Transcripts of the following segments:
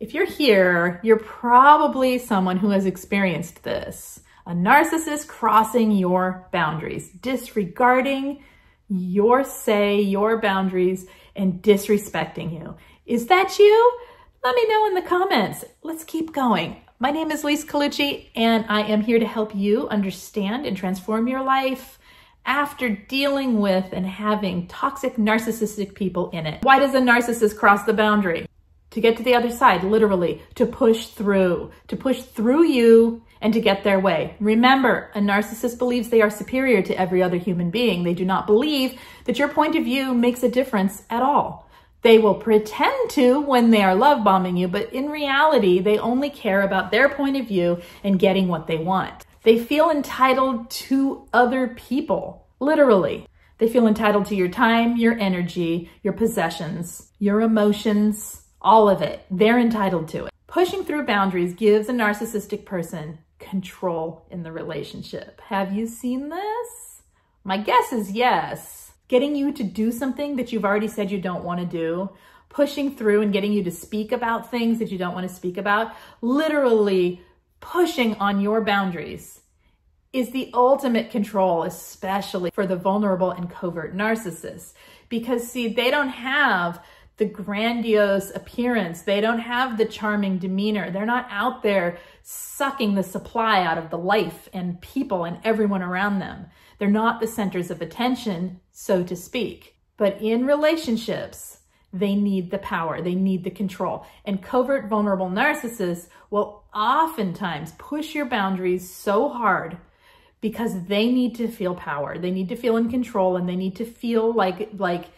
If you're here, you're probably someone who has experienced this. A narcissist crossing your boundaries, disregarding your say, your boundaries, and disrespecting you. Is that you? Let me know in the comments. Let's keep going. My name is Lise Colucci, and I am here to help you understand and transform your life after dealing with and having toxic narcissistic people in it. Why does a narcissist cross the boundary? To get to the other side, literally, to push through, to push through you and to get their way. Remember, a narcissist believes they are superior to every other human being. They do not believe that your point of view makes a difference at all. They will pretend to when they are love bombing you, but in reality, they only care about their point of view and getting what they want. They feel entitled to other people, literally. They feel entitled to your time, your energy, your possessions, your emotions, all of it. They're entitled to it. Pushing through boundaries gives a narcissistic person control in the relationship. Have you seen this? My guess is yes getting you to do something that you've already said you don't want to do, pushing through and getting you to speak about things that you don't want to speak about, literally pushing on your boundaries is the ultimate control, especially for the vulnerable and covert narcissists. Because see, they don't have the grandiose appearance. They don't have the charming demeanor. They're not out there sucking the supply out of the life and people and everyone around them. They're not the centers of attention, so to speak. But in relationships, they need the power, they need the control. And covert vulnerable narcissists will oftentimes push your boundaries so hard because they need to feel power. They need to feel in control and they need to feel like like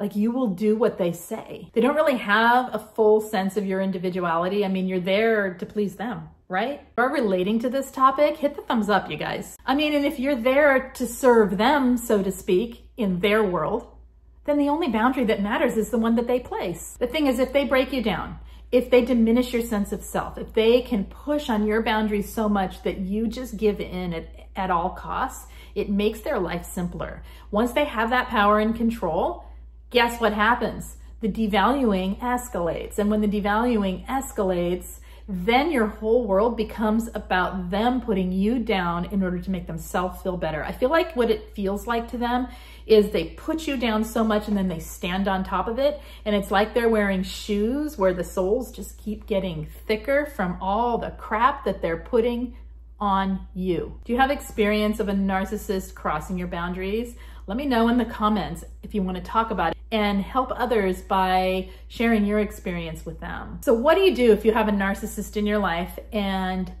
like you will do what they say. They don't really have a full sense of your individuality. I mean, you're there to please them right? If you're relating to this topic, hit the thumbs up, you guys. I mean, and if you're there to serve them, so to speak, in their world, then the only boundary that matters is the one that they place. The thing is, if they break you down, if they diminish your sense of self, if they can push on your boundaries so much that you just give in at, at all costs, it makes their life simpler. Once they have that power and control, guess what happens? The devaluing escalates. And when the devaluing escalates, then your whole world becomes about them putting you down in order to make themselves feel better. I feel like what it feels like to them is they put you down so much and then they stand on top of it. And it's like they're wearing shoes where the soles just keep getting thicker from all the crap that they're putting on you. Do you have experience of a narcissist crossing your boundaries? Let me know in the comments if you want to talk about it and help others by sharing your experience with them. So what do you do if you have a narcissist in your life and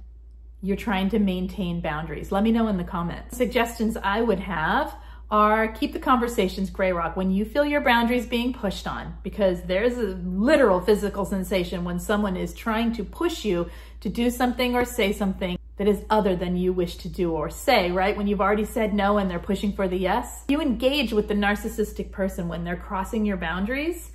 you're trying to maintain boundaries? Let me know in the comments. Suggestions I would have are keep the conversations gray rock when you feel your boundaries being pushed on because there's a literal physical sensation when someone is trying to push you to do something or say something that is other than you wish to do or say, right? When you've already said no and they're pushing for the yes. You engage with the narcissistic person when they're crossing your boundaries.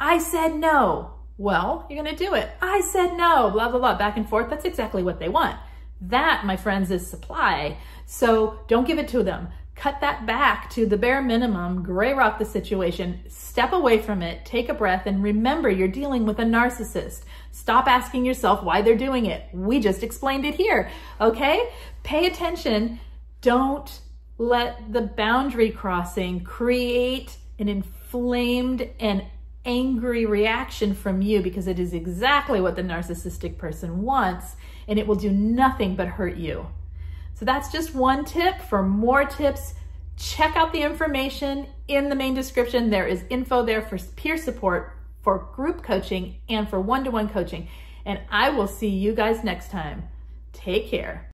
I said no. Well, you're gonna do it. I said no, blah, blah, blah, back and forth. That's exactly what they want. That, my friends, is supply. So don't give it to them cut that back to the bare minimum, gray rock the situation, step away from it, take a breath, and remember you're dealing with a narcissist. Stop asking yourself why they're doing it. We just explained it here, okay? Pay attention. Don't let the boundary crossing create an inflamed and angry reaction from you because it is exactly what the narcissistic person wants and it will do nothing but hurt you. So that's just one tip. For more tips, check out the information in the main description. There is info there for peer support, for group coaching, and for one-to-one -one coaching. And I will see you guys next time. Take care.